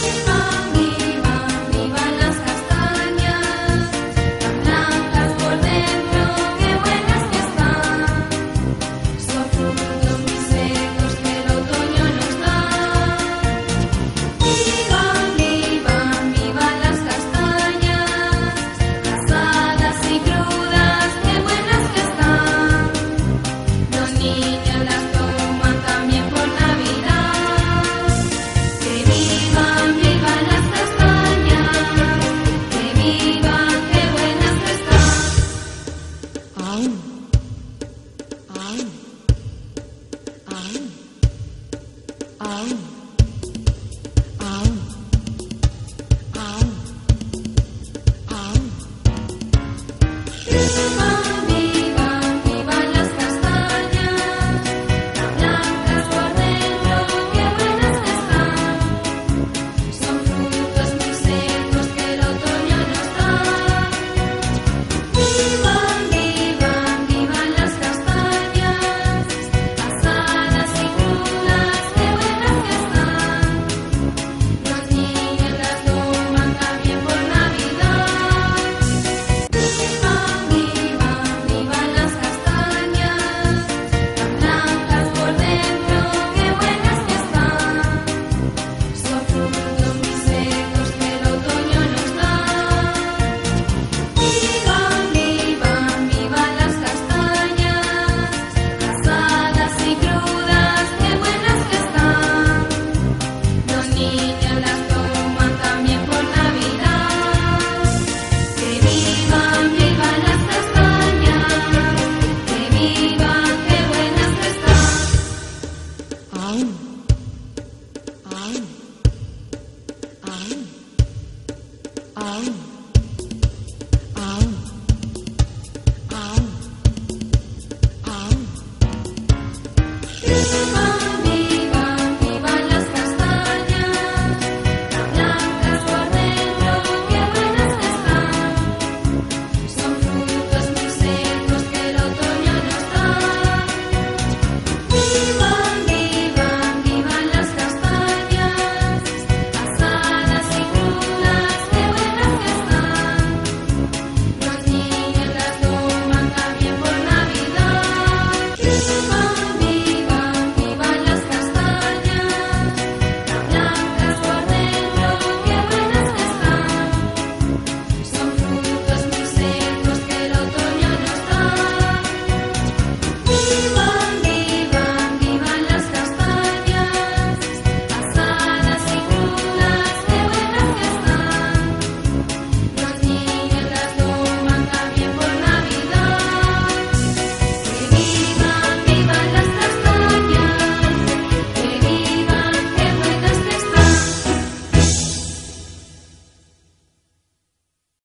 Thank you. Oh. niñas las toman también por navidad. Que viva viva las castañas. Que viva que buenas están.